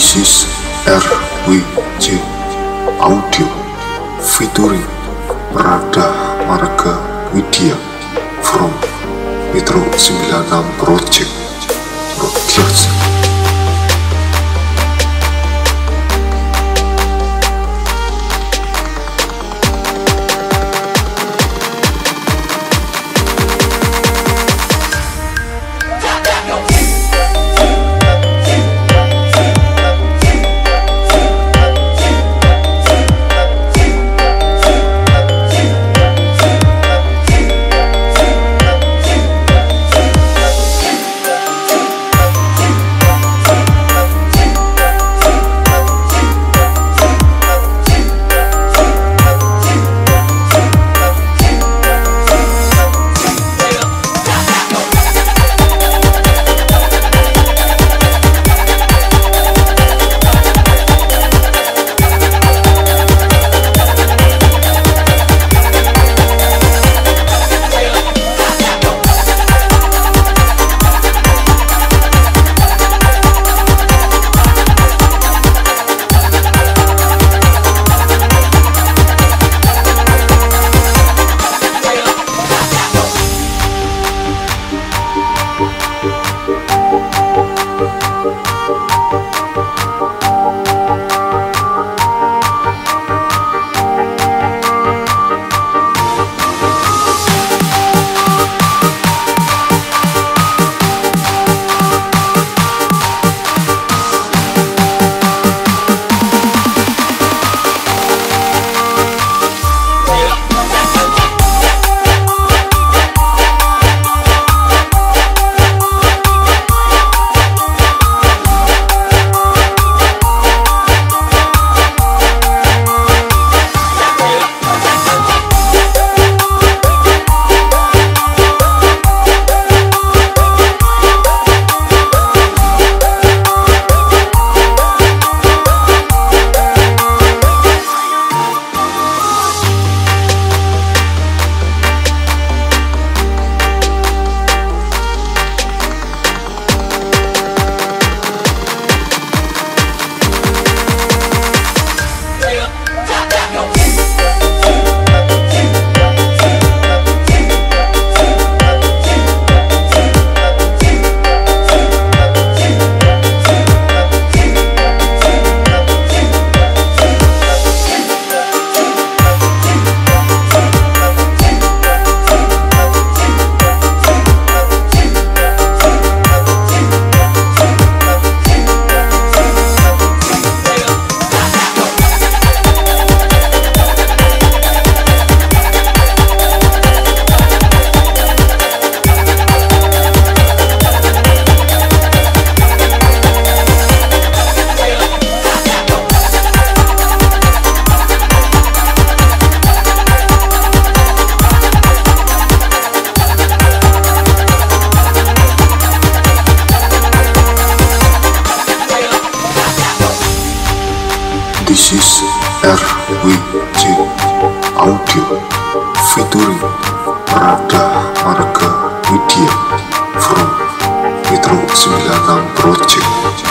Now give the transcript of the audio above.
This is RWJ Audio featuring Rada Marga Widya from Metro 96 Project Broadcast. This is RWJ Audio featuring Rada Marga Widya from Metro 96 Project